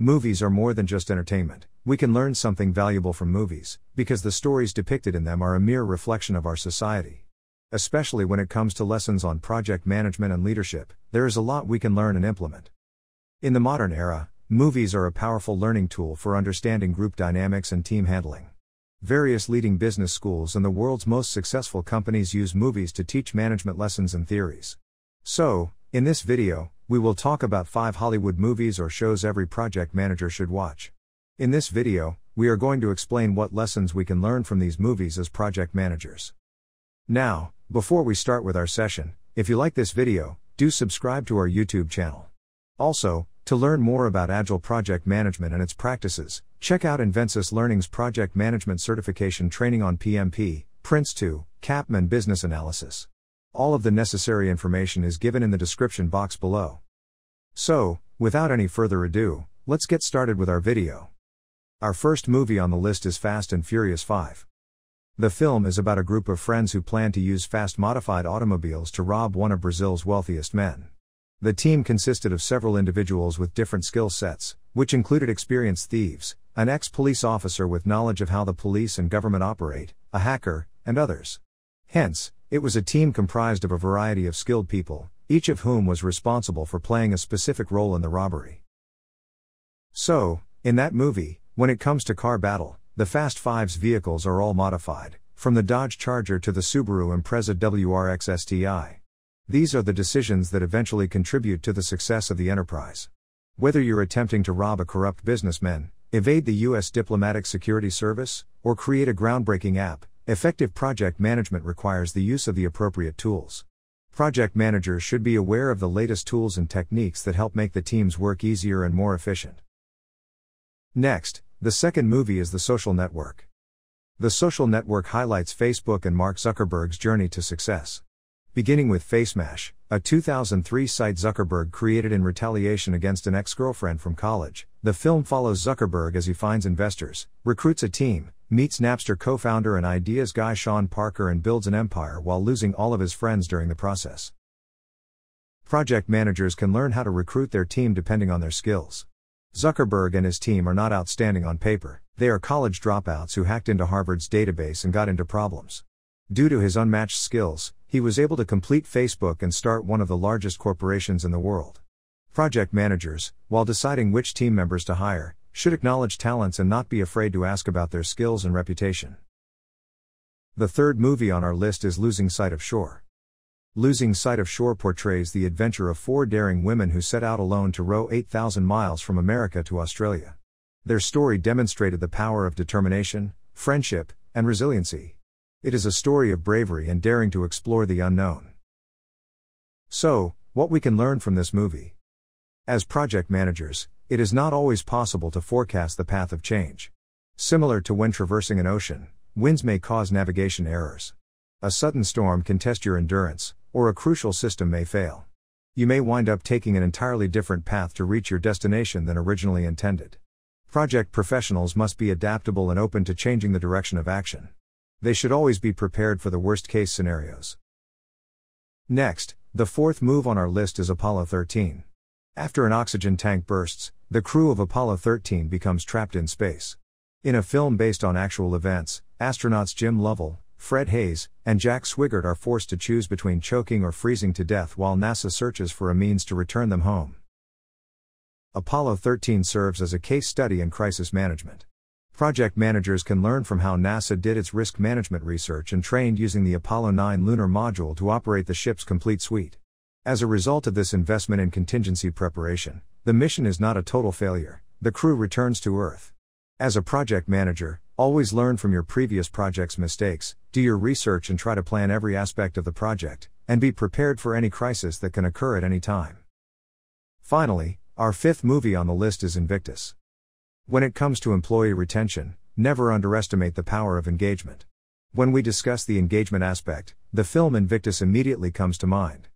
Movies are more than just entertainment. We can learn something valuable from movies, because the stories depicted in them are a mere reflection of our society. Especially when it comes to lessons on project management and leadership, there is a lot we can learn and implement. In the modern era, movies are a powerful learning tool for understanding group dynamics and team handling. Various leading business schools and the world's most successful companies use movies to teach management lessons and theories. So, in this video, we will talk about 5 Hollywood movies or shows every project manager should watch. In this video, we are going to explain what lessons we can learn from these movies as project managers. Now, before we start with our session, if you like this video, do subscribe to our YouTube channel. Also, to learn more about Agile project management and its practices, check out Invensis Learning's Project Management Certification Training on PMP, Prince2, CAPM and Business Analysis. All of the necessary information is given in the description box below. So, without any further ado, let's get started with our video. Our first movie on the list is Fast and Furious 5. The film is about a group of friends who plan to use fast modified automobiles to rob one of Brazil's wealthiest men. The team consisted of several individuals with different skill sets, which included experienced thieves, an ex police officer with knowledge of how the police and government operate, a hacker, and others. Hence, it was a team comprised of a variety of skilled people, each of whom was responsible for playing a specific role in the robbery. So, in that movie, when it comes to car battle, the Fast Five's vehicles are all modified, from the Dodge Charger to the Subaru Impreza WRX STI. These are the decisions that eventually contribute to the success of the enterprise. Whether you're attempting to rob a corrupt businessman, evade the U.S. Diplomatic Security Service, or create a groundbreaking app, Effective project management requires the use of the appropriate tools. Project managers should be aware of the latest tools and techniques that help make the team's work easier and more efficient. Next, the second movie is The Social Network. The Social Network highlights Facebook and Mark Zuckerberg's journey to success. Beginning with FaceMash, a 2003 site Zuckerberg created in retaliation against an ex girlfriend from college, the film follows Zuckerberg as he finds investors, recruits a team, meets Napster co founder and ideas guy Sean Parker and builds an empire while losing all of his friends during the process. Project managers can learn how to recruit their team depending on their skills. Zuckerberg and his team are not outstanding on paper, they are college dropouts who hacked into Harvard's database and got into problems. Due to his unmatched skills, he was able to complete Facebook and start one of the largest corporations in the world. Project managers, while deciding which team members to hire, should acknowledge talents and not be afraid to ask about their skills and reputation. The third movie on our list is Losing Sight of Shore. Losing Sight of Shore portrays the adventure of four daring women who set out alone to row 8,000 miles from America to Australia. Their story demonstrated the power of determination, friendship, and resiliency. It is a story of bravery and daring to explore the unknown. So, what we can learn from this movie. As project managers, it is not always possible to forecast the path of change. Similar to when traversing an ocean, winds may cause navigation errors. A sudden storm can test your endurance, or a crucial system may fail. You may wind up taking an entirely different path to reach your destination than originally intended. Project professionals must be adaptable and open to changing the direction of action. They should always be prepared for the worst case scenarios. Next, the fourth move on our list is Apollo 13. After an oxygen tank bursts, the crew of Apollo 13 becomes trapped in space. In a film based on actual events, astronauts Jim Lovell, Fred Haise, and Jack Swigert are forced to choose between choking or freezing to death while NASA searches for a means to return them home. Apollo 13 serves as a case study in crisis management. Project managers can learn from how NASA did its risk management research and trained using the Apollo 9 lunar module to operate the ship's complete suite. As a result of this investment in contingency preparation, the mission is not a total failure, the crew returns to Earth. As a project manager, always learn from your previous project's mistakes, do your research and try to plan every aspect of the project, and be prepared for any crisis that can occur at any time. Finally, our fifth movie on the list is Invictus. When it comes to employee retention, never underestimate the power of engagement. When we discuss the engagement aspect, the film Invictus immediately comes to mind.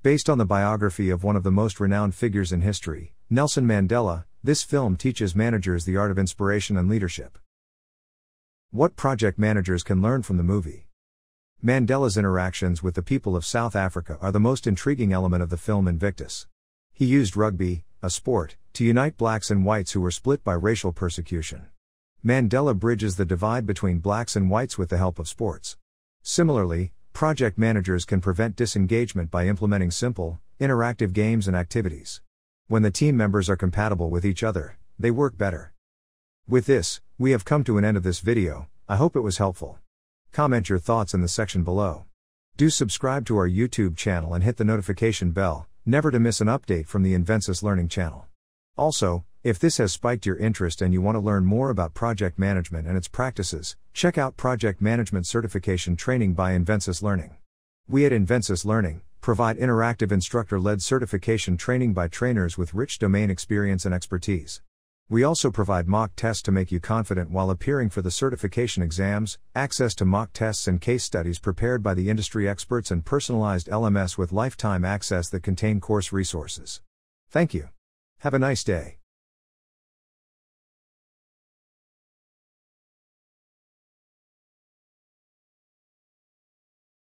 Based on the biography of one of the most renowned figures in history, Nelson Mandela, this film teaches managers the art of inspiration and leadership. What project managers can learn from the movie? Mandela's interactions with the people of South Africa are the most intriguing element of the film Invictus. He used rugby, a sport, to unite blacks and whites who were split by racial persecution. Mandela bridges the divide between blacks and whites with the help of sports. Similarly, project managers can prevent disengagement by implementing simple, interactive games and activities. When the team members are compatible with each other, they work better. With this, we have come to an end of this video, I hope it was helpful. Comment your thoughts in the section below. Do subscribe to our YouTube channel and hit the notification bell, never to miss an update from the Invensis Learning channel. Also, if this has spiked your interest and you want to learn more about project management and its practices, check out Project Management Certification Training by Invensis Learning. We at Invensis Learning provide interactive instructor led certification training by trainers with rich domain experience and expertise. We also provide mock tests to make you confident while appearing for the certification exams, access to mock tests and case studies prepared by the industry experts, and personalized LMS with lifetime access that contain course resources. Thank you. Have a nice day.